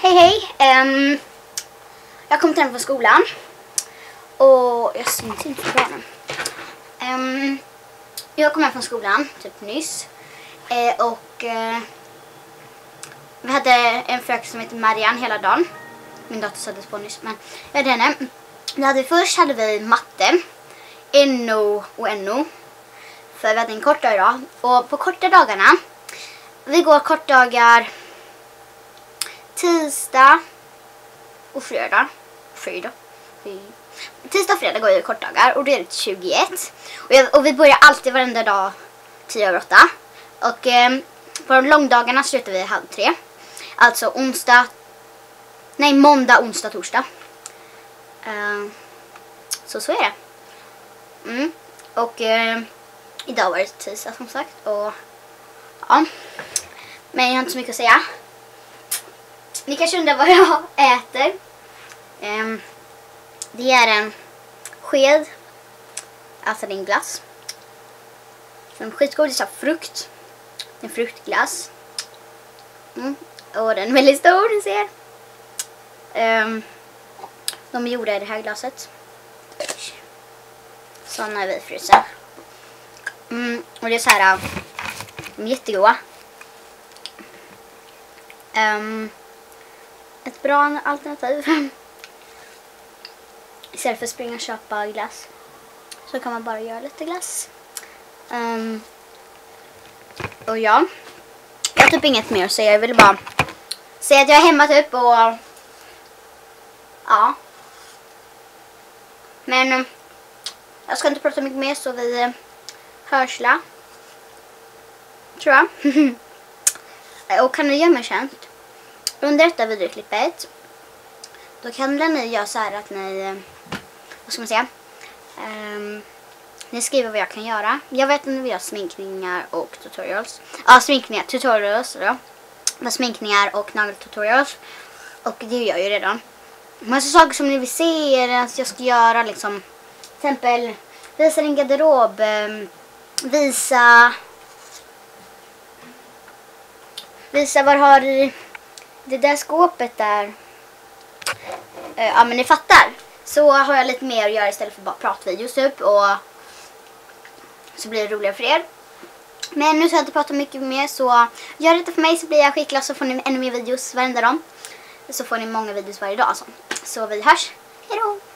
Hej hej! Um, jag kom hem från skolan. Och jag syns inte på barnen. Um, ehm, jag kom hem från skolan, typ nyss. Uh, och uh, vi hade en fröken som heter Marianne hela dagen. Min dotter sattes på nyss, men jag hade henne. Vi hade, först hade vi matte, NO och NO. För vi hade en kort dag idag. Och på korta dagarna, vi går kortdagar tisdag och fredag. Fredag. Tisdag och fredag går vi kortdagar och det är 21. Och, jag, och vi börjar alltid varenda dag 10 över 8. Och eh, på de långdagarna slutar vi halv tre. Alltså onsdag, nej måndag, onsdag, torsdag. Eh, så så är det. Mm. Och eh, idag var det tisdag som sagt. Och ja. Men jag har inte så mycket att säga. Ni kanske undrar vad jag äter. Um, det är en sked. Alltså det är en glass. En skitgodis av frukt. En fruktglass. Mm. Och den är väldigt stor, ni ser. Um, de är gjorda i det här glaset. Såna är vi frysen. Mm, och det är så här. Ehm, de är jättegoda. Um, ett bra alternativ. Istället för att springa och köpa glass så kan man bara göra lite glass. Um, och ja, jag har typ inget mer att säga. Jag vill bara säga att jag är hemma typ och ja. Men um, jag ska inte prata mycket mer så vi eh, hörsla. Tror jag. och kan du göra mig tjänst? Under detta videoklippet då kan ni göra så här att ni, eh, vad ska man säga, um, ni skriver vad jag kan göra. Jag vet att ni vill göra sminkningar och tutorials. Ja, sminkningar, tutorials då. Med sminkningar och nageltutorials. Och det gör jag ju redan. Massa saker som ni vill se att jag ska göra liksom. Till exempel visa din garderob. Ehm, visa Visa var har det där skåpet där. Uh, ja men ni fattar. Så har jag lite mer att göra istället för bara pratvideos typ. Och så blir det roligare för er. Men nu ska jag inte prata mycket mer så gör det för mig så blir jag skitglad så får ni ännu mer videos varenda dag. Så får ni många videos varje dag alltså. Så vi hörs. Hejdå!